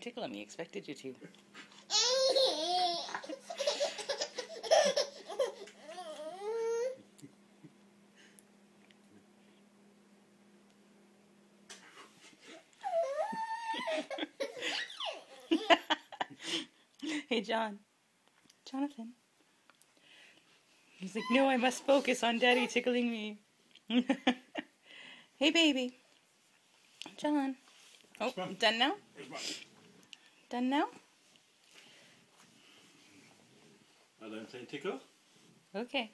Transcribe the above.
tickle him. He expected you to. hey, John. Jonathan. He's like, no, I must focus on Daddy tickling me. hey, baby. John. Oh, done now? Done now? I don't say tickle. Okay.